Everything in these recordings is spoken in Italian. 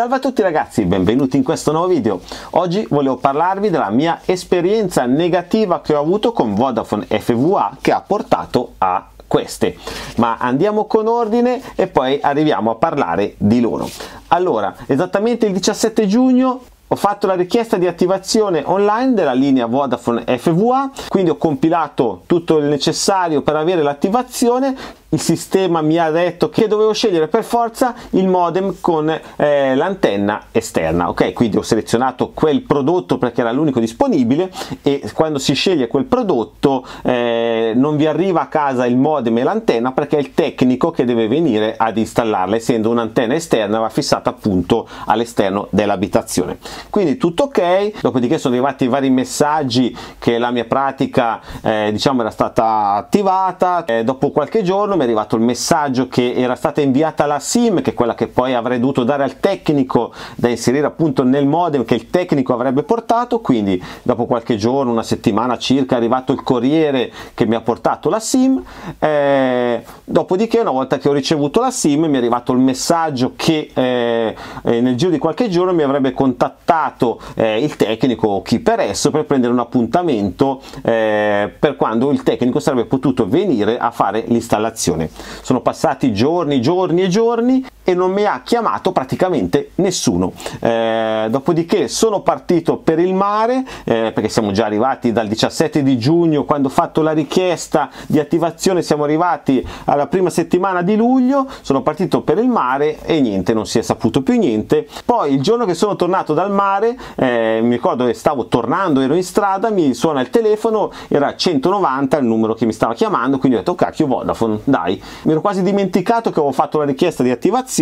Salve a tutti ragazzi, benvenuti in questo nuovo video. Oggi volevo parlarvi della mia esperienza negativa che ho avuto con Vodafone FVA che ha portato a queste. Ma andiamo con ordine e poi arriviamo a parlare di loro. Allora, esattamente il 17 giugno ho fatto la richiesta di attivazione online della linea Vodafone FVA, quindi ho compilato tutto il necessario per avere l'attivazione il sistema mi ha detto che dovevo scegliere per forza il modem con eh, l'antenna esterna ok? Quindi ho selezionato quel prodotto perché era l'unico disponibile e quando si sceglie quel prodotto eh, non vi arriva a casa il modem e l'antenna perché è il tecnico che deve venire ad installarla essendo un'antenna esterna va fissata appunto all'esterno dell'abitazione. Quindi tutto ok dopodiché sono arrivati vari messaggi che la mia pratica eh, diciamo era stata attivata eh, dopo qualche giorno mi è arrivato il messaggio che era stata inviata la SIM, che è quella che poi avrei dovuto dare al tecnico da inserire appunto nel modem che il tecnico avrebbe portato, quindi dopo qualche giorno, una settimana circa, è arrivato il corriere che mi ha portato la SIM, eh, dopodiché una volta che ho ricevuto la SIM mi è arrivato il messaggio che eh, eh nel giro di qualche giorno mi avrebbe contattato eh, il tecnico o chi per esso per prendere un appuntamento eh, per quando il tecnico sarebbe potuto venire a fare l'installazione situazione. Sono passati giorni, giorni e giorni e non mi ha chiamato praticamente nessuno. Eh, dopodiché sono partito per il mare eh, perché siamo già arrivati dal 17 di giugno quando ho fatto la richiesta di attivazione siamo arrivati alla prima settimana di luglio sono partito per il mare e niente non si è saputo più niente poi il giorno che sono tornato dal mare eh, mi ricordo che stavo tornando ero in strada mi suona il telefono era 190 il numero che mi stava chiamando quindi ho detto oh, cacchio Vodafone dai mi ero quasi dimenticato che avevo fatto la richiesta di attivazione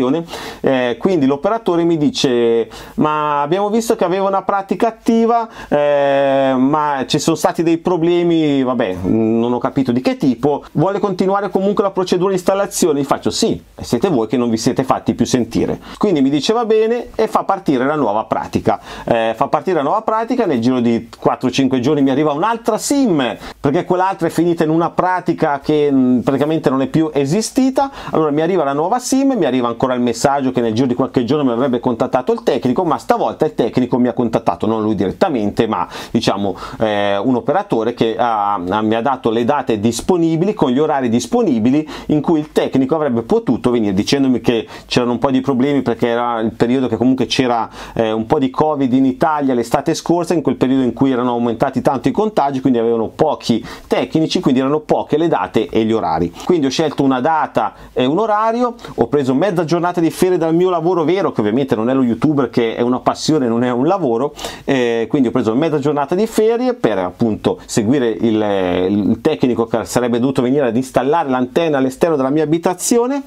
eh, quindi l'operatore mi dice ma abbiamo visto che aveva una pratica attiva eh, ma ci sono stati dei problemi vabbè non ho capito di che tipo vuole continuare comunque la procedura di installazione? Gli faccio sì siete voi che non vi siete fatti più sentire. Quindi mi dice va bene e fa partire la nuova pratica. Eh, fa partire la nuova pratica nel giro di 4-5 giorni mi arriva un'altra sim perché quell'altra è finita in una pratica che praticamente non è più esistita. Allora mi arriva la nuova sim mi arriva ancora il messaggio che nel giro di qualche giorno mi avrebbe contattato il tecnico ma stavolta il tecnico mi ha contattato non lui direttamente ma diciamo eh, un operatore che ha, ha, mi ha dato le date disponibili con gli orari disponibili in cui il tecnico avrebbe potuto venire dicendomi che c'erano un po' di problemi perché era il periodo che comunque c'era eh, un po' di covid in Italia l'estate scorsa in quel periodo in cui erano aumentati tanto i contagi quindi avevano pochi tecnici quindi erano poche le date e gli orari. Quindi ho scelto una data e un orario ho preso mezza giornata di ferie dal mio lavoro vero, che ovviamente non è lo youtuber che è una passione, non è un lavoro, eh, quindi ho preso mezza giornata di ferie per appunto seguire il, il tecnico che sarebbe dovuto venire ad installare l'antenna all'esterno della mia abitazione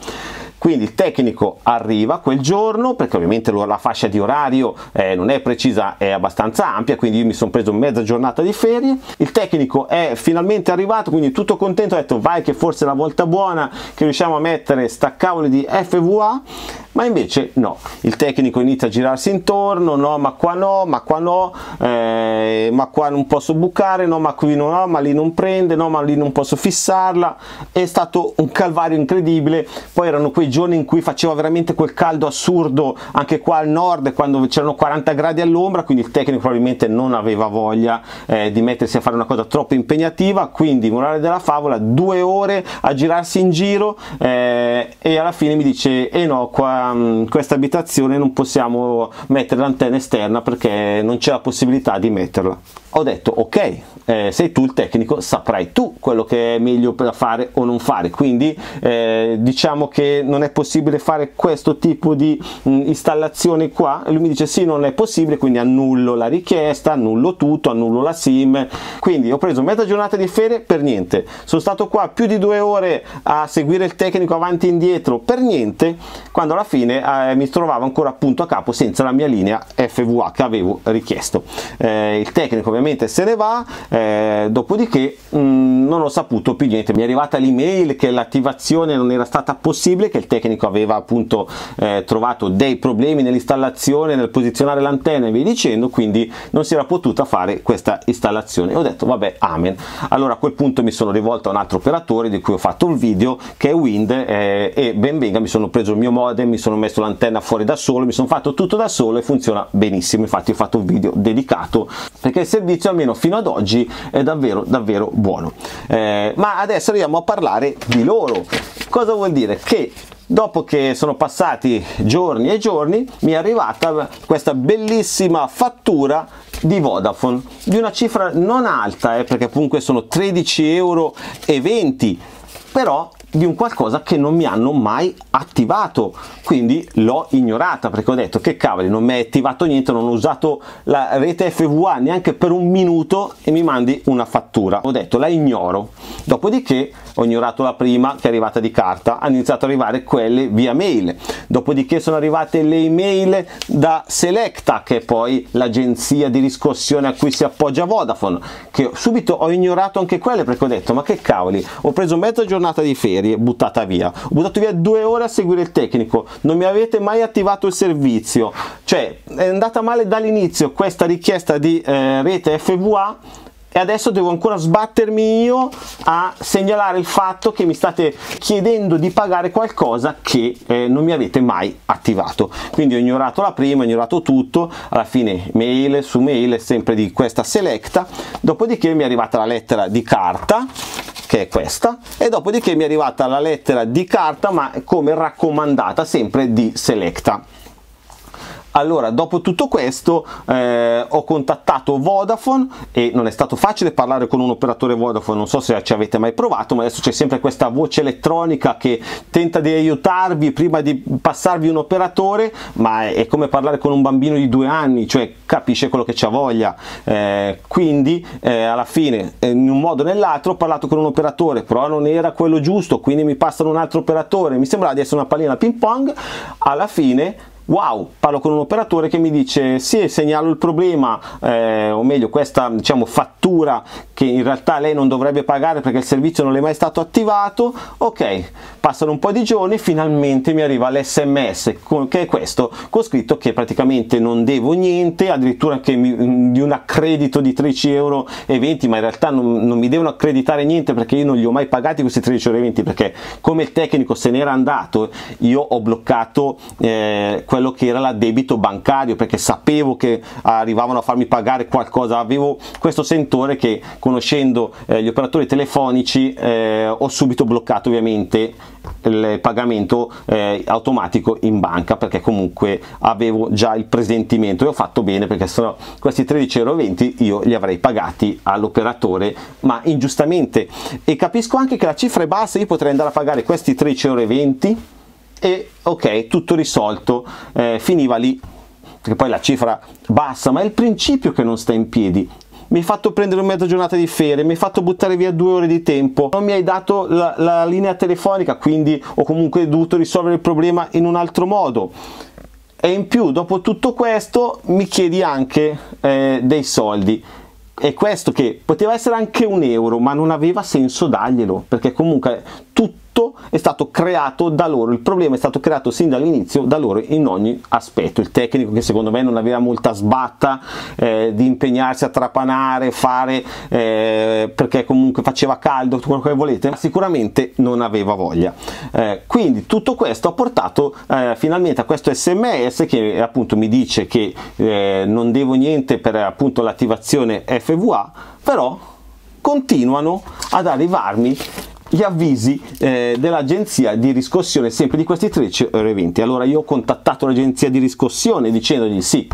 quindi il tecnico arriva quel giorno perché ovviamente la fascia di orario eh, non è precisa è abbastanza ampia quindi io mi sono preso mezza giornata di ferie. Il tecnico è finalmente arrivato quindi tutto contento ho detto vai che forse è la volta buona che riusciamo a mettere sta cavolo di FVA ma invece no, il tecnico inizia a girarsi intorno, no ma qua no, ma qua no, eh, ma qua non posso bucare, no ma qui no, ma lì non prende, no ma lì non posso fissarla, è stato un calvario incredibile, poi erano quei giorni in cui faceva veramente quel caldo assurdo anche qua al nord quando c'erano 40 gradi all'ombra, quindi il tecnico probabilmente non aveva voglia eh, di mettersi a fare una cosa troppo impegnativa, quindi morale della favola, due ore a girarsi in giro eh, e alla fine mi dice eh no qua Mm, questa abitazione non possiamo mettere l'antenna esterna perché non c'è la possibilità di metterla ho detto ok eh, sei tu il tecnico saprai tu quello che è meglio da fare o non fare. Quindi eh, diciamo che non è possibile fare questo tipo di mh, mm, installazione qua. E lui mi dice sì non è possibile quindi annullo la richiesta annullo tutto annullo la sim. Quindi ho preso mezza giornata di ferie per niente. Sono stato qua più di due ore a seguire il tecnico avanti e indietro per niente quando alla fine eh, mi trovavo ancora appunto a capo senza la mia linea FVA che avevo richiesto. Eh, il tecnico ovviamente se ne va eh, dopodiché mm, non ho saputo più niente. Mi è arrivata l'email che l'attivazione non era stata possibile che il tecnico aveva appunto eh, trovato dei problemi nell'installazione nel posizionare l'antenna e via dicendo quindi non si era potuta fare questa installazione. Ho detto vabbè amen. Allora a quel punto mi sono rivolto a un altro operatore di cui ho fatto un video che è Wind eh, e ben venga mi sono preso il mio modem mi sono messo l'antenna fuori da solo mi sono fatto tutto da solo e funziona benissimo. Infatti ho fatto un video dedicato perché il servizio almeno fino ad oggi è davvero davvero buono. Eh, ma adesso arriviamo a parlare di loro. Cosa vuol dire? Che dopo che sono passati giorni e giorni mi è arrivata questa bellissima fattura di Vodafone di una cifra non alta eh, perché comunque sono 13 euro 20 però di un qualcosa che non mi hanno mai attivato. Quindi l'ho ignorata perché ho detto che cavoli non mi è attivato niente non ho usato la rete FVA neanche per un minuto e mi mandi una fattura. Ho detto la ignoro. Dopodiché ho ignorato la prima che è arrivata di carta. Hanno iniziato ad arrivare quelle via mail. Dopodiché sono arrivate le email da Selecta che è poi l'agenzia di riscossione a cui si appoggia Vodafone che subito ho ignorato anche quelle perché ho detto ma che cavoli ho preso mezza giornata di ferie ferie buttata via. Ho buttato via due ore a seguire il tecnico. Non mi avete mai attivato il servizio. Cioè è andata male dall'inizio questa richiesta di eh, rete FVA e adesso devo ancora sbattermi io a segnalare il fatto che mi state chiedendo di pagare qualcosa che eh, non mi avete mai attivato. Quindi ho ignorato la prima ho ignorato tutto. Alla fine mail su mail sempre di questa selecta. Dopodiché mi è arrivata la lettera di carta che è questa e dopodiché mi è arrivata la lettera di carta ma come raccomandata sempre di Selecta allora, dopo tutto questo eh, ho contattato Vodafone e non è stato facile parlare con un operatore Vodafone, non so se ci avete mai provato, ma adesso c'è sempre questa voce elettronica che tenta di aiutarvi prima di passarvi un operatore, ma è, è come parlare con un bambino di due anni, cioè capisce quello che c'ha voglia. Eh, quindi eh, alla fine, in un modo o nell'altro, ho parlato con un operatore, però non era quello giusto, quindi mi passano un altro operatore, mi sembrava di essere una pallina ping pong, alla fine wow, parlo con un operatore che mi dice sì, segnalo il problema, eh, o meglio questa diciamo, fattura che in realtà lei non dovrebbe pagare perché il servizio non è mai stato attivato, ok, passano un po' di giorni, finalmente mi arriva l'SMS, che è questo, con scritto che praticamente non devo niente, addirittura che mi, di un accredito di 13,20 euro, ma in realtà non, non, mi devono accreditare niente perché io non li ho mai pagati questi 13,20 euro, perché come il tecnico se n'era andato, io ho bloccato eh, quello che era l'addebito bancario perché sapevo che arrivavano a farmi pagare qualcosa avevo questo sentore che conoscendo eh, gli operatori telefonici eh, ho subito bloccato ovviamente il pagamento eh, automatico in banca perché comunque avevo già il presentimento e ho fatto bene perché sono questi 13,20 euro io li avrei pagati all'operatore. Ma ingiustamente e capisco anche che la cifra è bassa io potrei andare a pagare questi 13,20 euro e ok tutto risolto eh, finiva lì perché poi la cifra bassa ma è il principio che non sta in piedi mi hai fatto prendere mezza giornata di ferie, mi hai fatto buttare via due ore di tempo, non mi hai dato la, la linea telefonica, quindi ho comunque dovuto risolvere il problema in un altro modo. E in più, dopo tutto questo, mi chiedi anche eh, dei soldi. E questo che poteva essere anche un euro, ma non aveva senso darglielo, perché comunque tutto tutto è stato creato da loro, il problema è stato creato sin dall'inizio da loro in ogni aspetto. Il tecnico che secondo me non aveva molta sbatta eh, di impegnarsi a trapanare, fare eh, perché comunque faceva caldo, tutto quello che volete, ma sicuramente non aveva voglia. Eh, quindi tutto questo ha portato eh, finalmente a questo sms che appunto mi dice che eh, non devo niente per appunto l'attivazione FVA, però continuano ad arrivarmi gli avvisi eh, dell'agenzia di riscossione sempre di questi 13 eventi. Allora io ho contattato l'agenzia di riscossione dicendogli sì,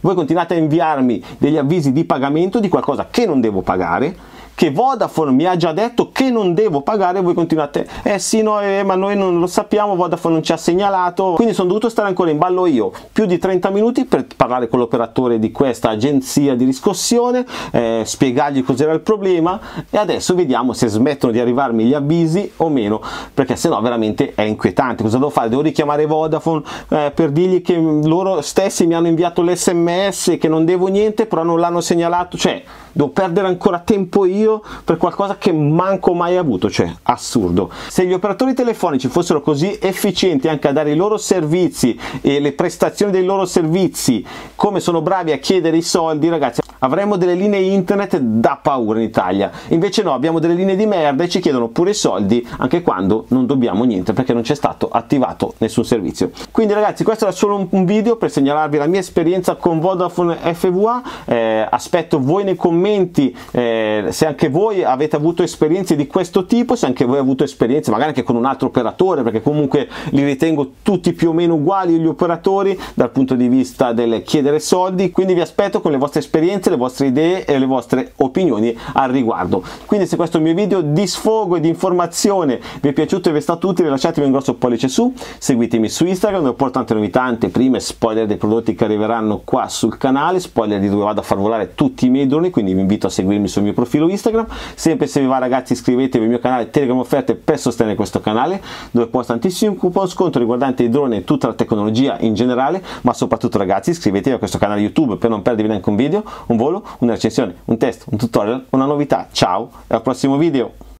voi continuate a inviarmi degli avvisi di pagamento di qualcosa che non devo pagare, che Vodafone mi ha già detto che non devo pagare voi continuate eh sì no eh, ma noi non lo sappiamo Vodafone non ci ha segnalato. Quindi sono dovuto stare ancora in ballo io più di 30 minuti per parlare con l'operatore di questa agenzia di riscossione eh, spiegargli cos'era il problema e adesso vediamo se smettono di arrivarmi gli avvisi o meno perché sennò veramente è inquietante. Cosa devo fare? Devo richiamare Vodafone eh, per dirgli che loro stessi mi hanno inviato l'sms che non devo niente però non l'hanno segnalato cioè devo perdere ancora tempo io per qualcosa che manco mai avuto, cioè assurdo. Se gli operatori telefonici fossero così efficienti anche a dare i loro servizi e le prestazioni dei loro servizi, come sono bravi a chiedere i soldi, ragazzi, avremmo delle linee internet da paura in Italia. Invece no, abbiamo delle linee di merda e ci chiedono pure i soldi anche quando non dobbiamo niente perché non c'è stato attivato nessun servizio. Quindi ragazzi, questo era solo un video per segnalarvi la mia esperienza con Vodafone FVA. Eh, aspetto voi nei commenti eh, se anche voi avete avuto esperienze di questo tipo, se anche voi avete avuto esperienze magari anche con un altro operatore, perché comunque li ritengo tutti più o meno uguali gli operatori dal punto di vista del chiedere soldi. Quindi vi aspetto con le vostre esperienze, le vostre idee e le vostre opinioni al riguardo. Quindi se questo mio video di sfogo e di informazione vi è piaciuto e vi è stato utile lasciatemi un grosso pollice su, seguitemi su Instagram dove porto tante novità, anteprime, spoiler dei prodotti che arriveranno qua sul canale, spoiler di dove vado a far volare tutti i miei droni, quindi vi invito a seguirmi sul mio profilo Instagram. Sempre se vi va ragazzi iscrivetevi al mio canale Telegram Offerte per sostenere questo canale dove posto tantissimi coupon sconto riguardanti i droni e tutta la tecnologia in generale, ma soprattutto ragazzi iscrivetevi a questo canale YouTube per non perdervi neanche un video, un volo, una recensione, un test, un tutorial, una novità. Ciao e al prossimo video!